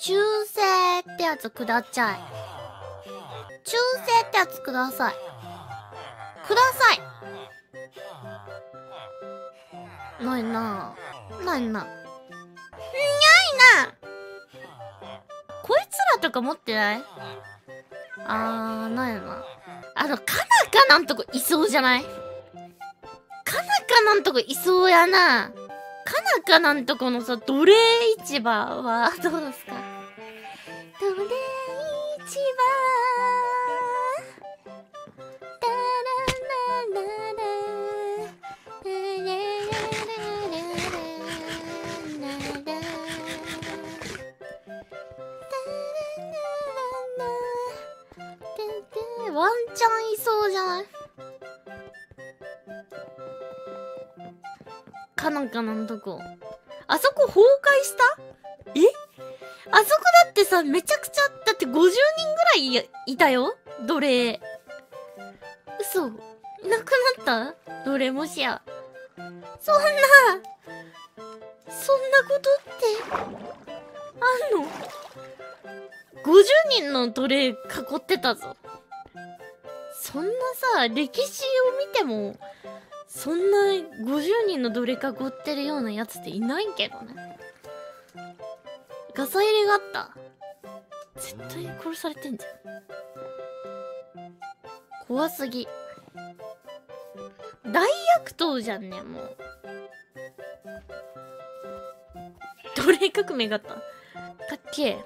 中性ってやつくだっちゃい。中性ってやつください。ください。ないな。ないな。にゃいな。こいつらとか持ってない？あー、ないな。あの、かなかなんとこいそうじゃない？かなかなんとこいそうやな。かなかなんとこのさ、奴隷市場はどうですか？奴隷市場？タララララララララララワンチャンいそうじゃないかなんかなんとこ。あそこ崩壊した？え？あそこだってさめちゃくちゃだって50人ぐらいいいたよ？奴隷。嘘。いなくなった？奴隷もしや。そんなそんなことってあんの？50人の奴隷囲ってたぞ。そんなさ歴史を見てもそんな50人の奴隷囲ってるようなやつっていないけどね。ガサ入れがあった。絶対殺されてんじゃん。怖すぎ。大悪党じゃんねもう。奴隷革命があった。かっけ。え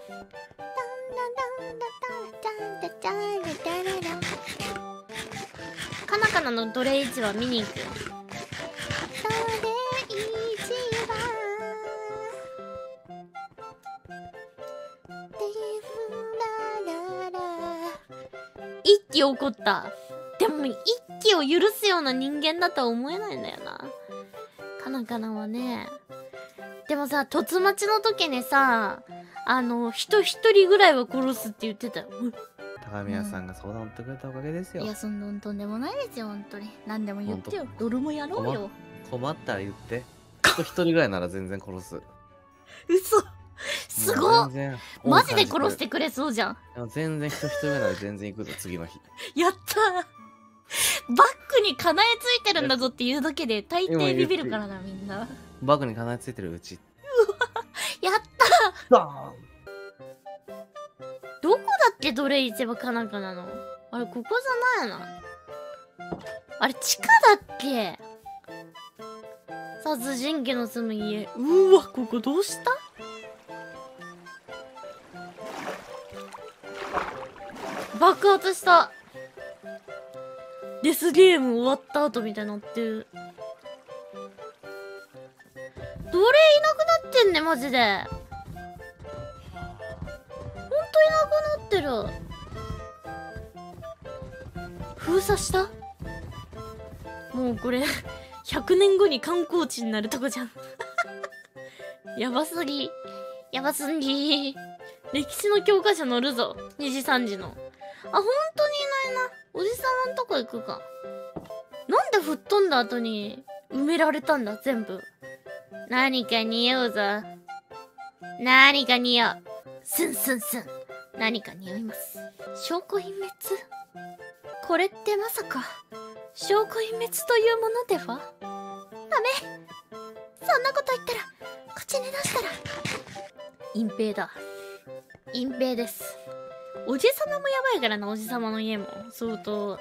かなの奴隷市場見に行く。よ一気起こった。でも一気を許すような人間だとは思えないんだよな。かなかなはね。でもさ突待ちの時にさあの人一人ぐらいは殺すって言ってたよ。高宮さんが相談乗ってくれたおかげですよ。いやそんなとんでもないですよ本当に。何でも言ってよ。ほんドルもやろうよ。困ったら言って。人一人ぐらいなら全然殺す。嘘。すごっ。マジで殺恩してくれそうじゃん。全然人一人ぐらいなら全然行くぞ次の日。やったー。バックにかなえついてるんだぞっていうだけで大抵ビビるからなみんな。バッグに金ついてるうち。やったバーンどこだっけ奴隷市場かなんかなの？あれここじゃないなあれ地下だっけ？殺人鬼の住む家。うわここどうした？爆発した。デスゲーム終わった後みたいになってる。奴隷いなくなってんねマジで。ってる。封鎖した？もうこれ100年後に観光地になるとこじゃん。やばすぎ。やばすぎ。歴史の教科書載るぞ。2時3時の。あ本当にいないな。おじさまんとこ行くか。なんで吹っ飛んだ後に埋められたんだ全部。何か匂うぞ。何か匂う。スンスンスン。何か匂います。証拠隠滅？これってまさか証拠隠滅というものでは？ダメ！そんなこと言ったら口に出したら。隠蔽だ。隠蔽です。おじさまもやばいからなおじさまの家も。相当